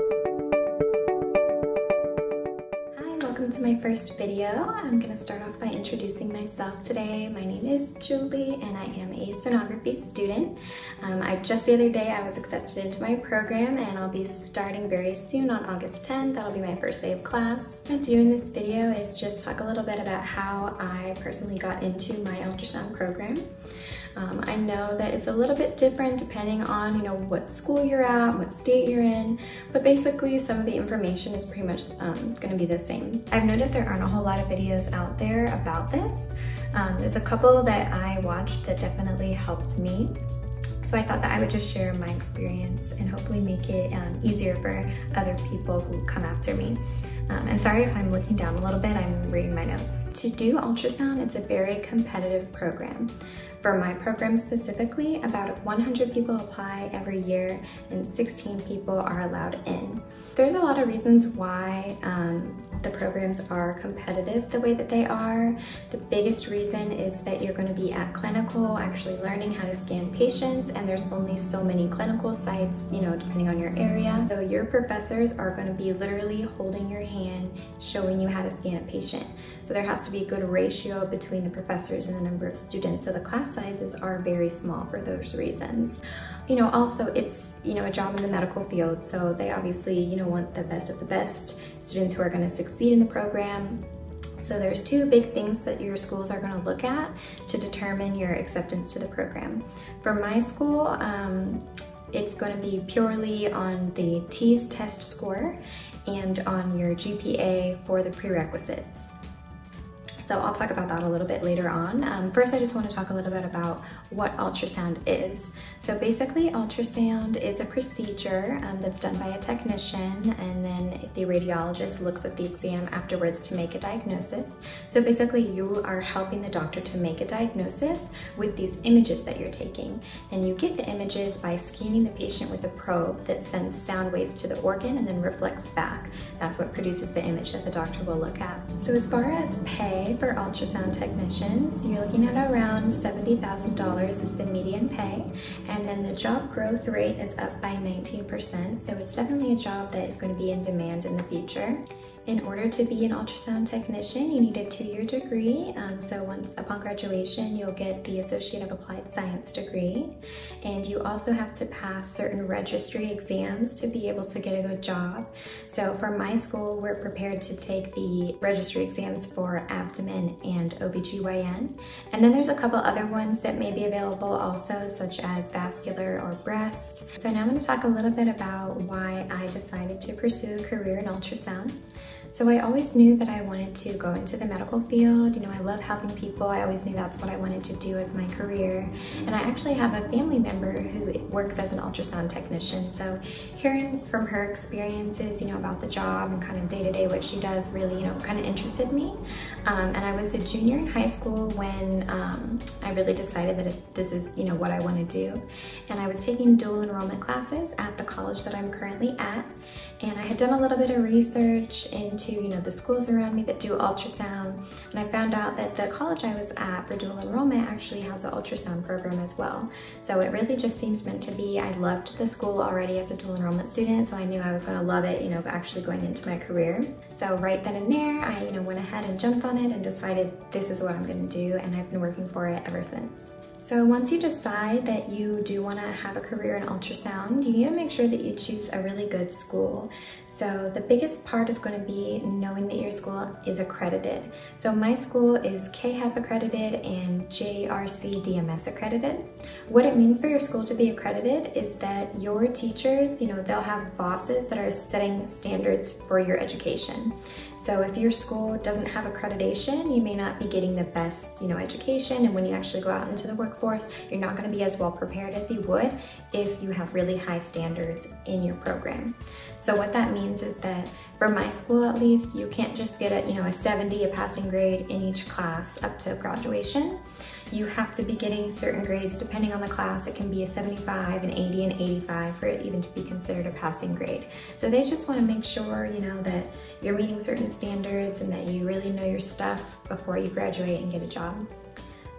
Thank you. Welcome to my first video. I'm gonna start off by introducing myself today. My name is Julie and I am a sonography student. Um, I Just the other day I was accepted into my program and I'll be starting very soon on August 10th. That'll be my first day of class. What doing this video is just talk a little bit about how I personally got into my ultrasound program. Um, I know that it's a little bit different depending on, you know, what school you're at, what state you're in, but basically some of the information is pretty much um, gonna be the same. I've noticed there aren't a whole lot of videos out there about this. Um, there's a couple that I watched that definitely helped me. So I thought that I would just share my experience and hopefully make it um, easier for other people who come after me. Um, and sorry if I'm looking down a little bit, I'm reading my notes. To do ultrasound, it's a very competitive program. For my program specifically, about 100 people apply every year and 16 people are allowed in. There's a lot of reasons why um, the programs are competitive the way that they are. The biggest reason is that you're gonna be at clinical, actually learning how to scan patients, and there's only so many clinical sites, you know, depending on your area. So your professors are gonna be literally holding your hand, showing you how to scan a patient. So there has to be a good ratio between the professors and the number of students. So the class sizes are very small for those reasons. You know, also it's, you know, a job in the medical field. So they obviously, you know, want the best of the best students who are gonna succeed in the program. So there's two big things that your schools are gonna look at to determine your acceptance to the program. For my school, um, it's going to be purely on the TEAS test score and on your GPA for the prerequisites. So I'll talk about that a little bit later on. Um, first, I just want to talk a little bit about what ultrasound is. So basically, ultrasound is a procedure um, that's done by a technician and then the radiologist looks at the exam afterwards to make a diagnosis. So basically, you are helping the doctor to make a diagnosis with these images that you're taking. And you get the images by scanning the patient with a probe that sends sound waves to the organ and then reflects back. That's what produces the image that the doctor will look at. So as far as pay, for ultrasound technicians, you're looking at around $70,000 is the median pay. And then the job growth rate is up by 19%. So it's definitely a job that is going to be in demand in the future. In order to be an ultrasound technician, you need a two-year degree. Um, so once upon graduation, you'll get the Associate of Applied Science degree. And you also have to pass certain registry exams to be able to get a good job. So for my school, we're prepared to take the registry exams for abdomen and OBGYN. And then there's a couple other ones that may be available also, such as vascular or breast. So now I'm gonna talk a little bit about why I decided to pursue a career in ultrasound. So I always knew that I wanted to go into the medical field. You know, I love helping people. I always knew that's what I wanted to do as my career. And I actually have a family member who works as an ultrasound technician. So hearing from her experiences, you know, about the job and kind of day to day what she does really, you know, kind of interested me. Um, and I was a junior in high school when um, I really decided that this is, you know, what I want to do. And I was taking dual enrollment classes at the college that I'm currently at. And I had done a little bit of research into, you know, the schools around me that do ultrasound. And I found out that the college I was at for dual enrollment actually has an ultrasound program as well. So it really just seems meant to be. I loved the school already as a dual enrollment student, so I knew I was gonna love it, you know, actually going into my career. So right then and there, I, you know, went ahead and jumped on it and decided this is what I'm gonna do, and I've been working for it ever since. So once you decide that you do want to have a career in ultrasound, you need to make sure that you choose a really good school. So the biggest part is going to be knowing that your school is accredited. So my school is CAAHEP accredited and JRC DMS accredited. What it means for your school to be accredited is that your teachers, you know, they'll have bosses that are setting standards for your education. So if your school doesn't have accreditation, you may not be getting the best, you know, education. And when you actually go out into the workforce, you're not gonna be as well prepared as you would if you have really high standards in your program. So what that means is that for my school at least, you can't just get a, you know, a 70, a passing grade in each class up to graduation. You have to be getting certain grades depending on the class. It can be a 75, an 80, an 85 for it even to be considered a passing grade. So they just wanna make sure, you know, that you're meeting certain standards and that you really know your stuff before you graduate and get a job.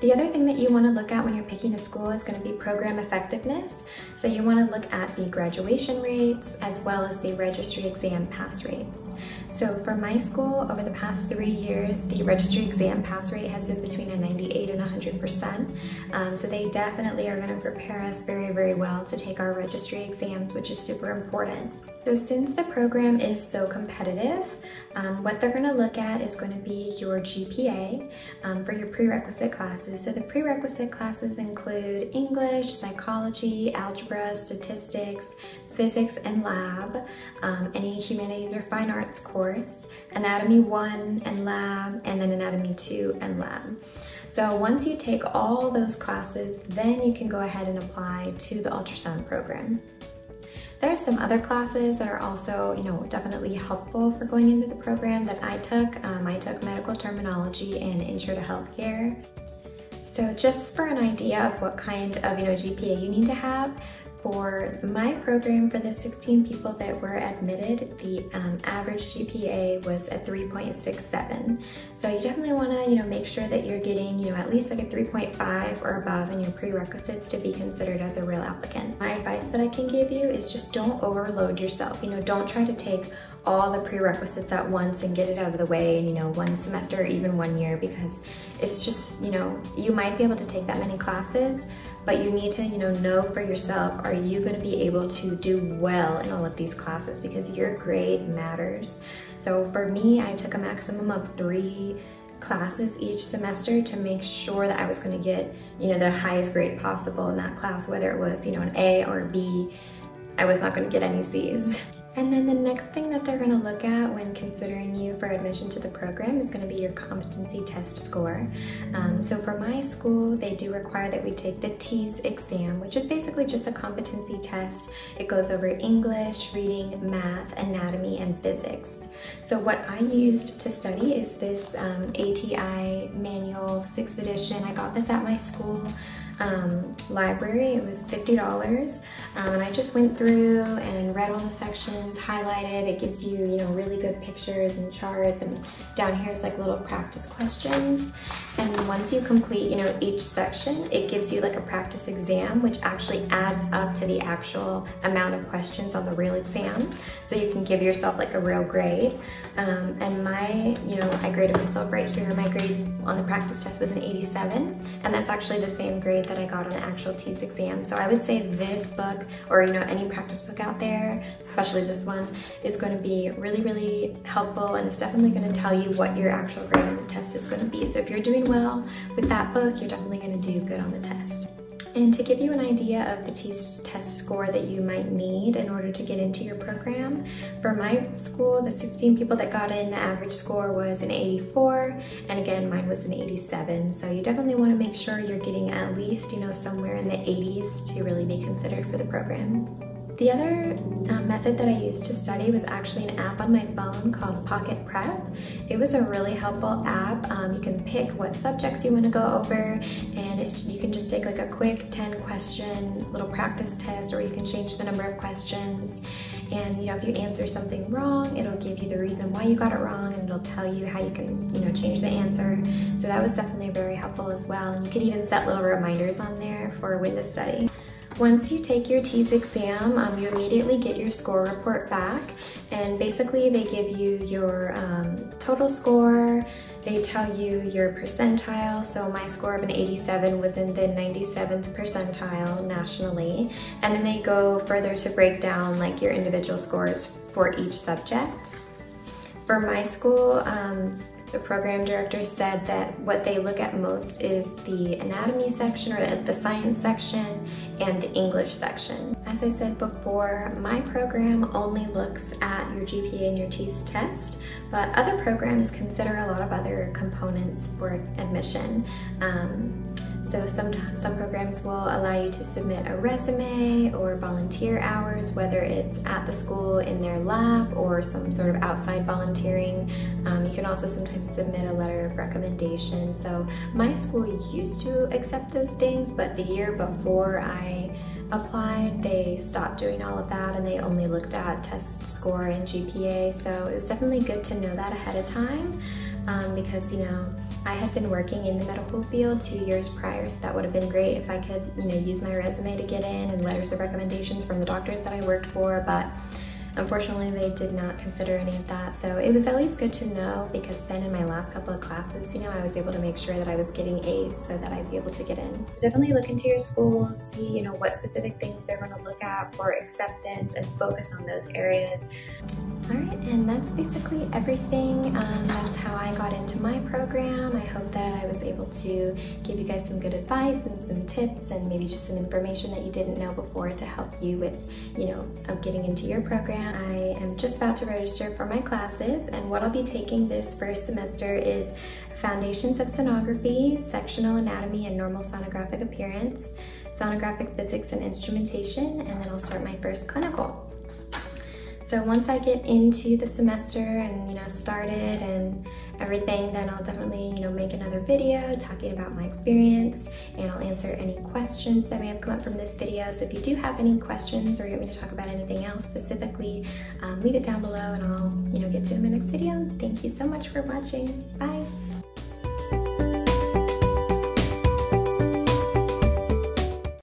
The other thing that you want to look at when you're picking a school is going to be program effectiveness. So you want to look at the graduation rates as well as the registry exam pass rates. So for my school, over the past three years, the registry exam pass rate has been between a 98 and 100%. Um, so they definitely are gonna prepare us very, very well to take our registry exams, which is super important. So since the program is so competitive, um, what they're gonna look at is gonna be your GPA um, for your prerequisite classes. So the prerequisite classes include English, psychology, algebra, statistics, physics and lab, um, any humanities or fine arts course, anatomy one and lab, and then anatomy two and lab. So once you take all those classes, then you can go ahead and apply to the ultrasound program. There are some other classes that are also, you know, definitely helpful for going into the program that I took. Um, I took medical terminology and intro to healthcare. So just for an idea of what kind of, you know, GPA you need to have, for my program, for the 16 people that were admitted, the um, average GPA was a 3.67. So you definitely wanna, you know, make sure that you're getting, you know, at least like a 3.5 or above in your prerequisites to be considered as a real applicant. My advice that I can give you is just don't overload yourself. You know, don't try to take all the prerequisites at once and get it out of the way in, you know, one semester or even one year because it's just, you know, you might be able to take that many classes, but you need to, you know, know for yourself, are you gonna be able to do well in all of these classes because your grade matters. So for me, I took a maximum of three classes each semester to make sure that I was gonna get, you know, the highest grade possible in that class, whether it was, you know, an A or a B, I was not gonna get any C's. And then the next thing that they're gonna look at when considering you for admission to the program is gonna be your competency test score. Um, so for my school, they do require that we take the TEAS exam, which is basically just a competency test. It goes over English, reading, math, anatomy, and physics. So what I used to study is this um, ATI manual, sixth edition. I got this at my school um, library. It was $50. Um, and I just went through and read all the sections, highlighted. It gives you, you know, really good pictures and charts. And down here is like little practice questions. And once you complete, you know, each section, it gives you like a practice exam, which actually adds up to the actual amount of questions on the real exam. So you can give yourself like a real grade. Um, and my, you know, I graded myself right here. My grade on the practice test was an 87. And that's actually the same grade that I got on the actual TEAS exam. So I would say this book or you know any practice book out there, especially this one, is going to be really, really helpful and it's definitely going to tell you what your actual grade on the test is going to be. So if you're doing well with that book, you're definitely going to do good on the test. And to give you an idea of the test score that you might need in order to get into your program, for my school, the 16 people that got in, the average score was an 84, and again, mine was an 87. So you definitely wanna make sure you're getting at least, you know, somewhere in the 80s to really be considered for the program. The other um, method that I used to study was actually an app on my phone called Pocket Prep. It was a really helpful app. Um, you can pick what subjects you want to go over and you can just take like a quick 10 question little practice test or you can change the number of questions and you know if you answer something wrong it'll give you the reason why you got it wrong and it'll tell you how you can you know change the answer so that was definitely very helpful as well and you could even set little reminders on there for when to study once you take your TEAS exam, um, you immediately get your score report back and basically they give you your um, total score, they tell you your percentile, so my score of an 87 was in the 97th percentile nationally, and then they go further to break down like your individual scores for each subject. For my school, um, the program director said that what they look at most is the anatomy section or the science section and the English section. As I said before, my program only looks at your GPA and your TEAS test, but other programs consider a lot of other components for admission. Um, so some, some programs will allow you to submit a resume or volunteer hours, whether it's at the school in their lab or some sort of outside volunteering. Um, you can also sometimes submit a letter of recommendation. So my school used to accept those things, but the year before I applied, they stopped doing all of that and they only looked at test score and GPA. So it was definitely good to know that ahead of time um, because, you know, I had been working in the medical field two years prior, so that would have been great if I could, you know, use my resume to get in and letters of recommendations from the doctors that I worked for, but Unfortunately, they did not consider any of that. So it was at least good to know because then in my last couple of classes, you know, I was able to make sure that I was getting A's so that I'd be able to get in. Definitely look into your school, see, you know, what specific things they're gonna look at for acceptance and focus on those areas. Right, and that's basically everything. Um, that's how I got into my program. I hope that I was able to give you guys some good advice and some tips and maybe just some information that you didn't know before to help you with, you know, getting into your program. I am just about to register for my classes and what I'll be taking this first semester is Foundations of Sonography, Sectional Anatomy and Normal Sonographic Appearance, Sonographic Physics and Instrumentation, and then I'll start my first clinical. So once I get into the semester and, you know, started and everything, then I'll definitely, you know, make another video talking about my experience and I'll answer any questions that may have come up from this video. So if you do have any questions or you want me to talk about anything else specifically, um, leave it down below and I'll, you know, get to it in my next video. Thank you so much for watching. Bye.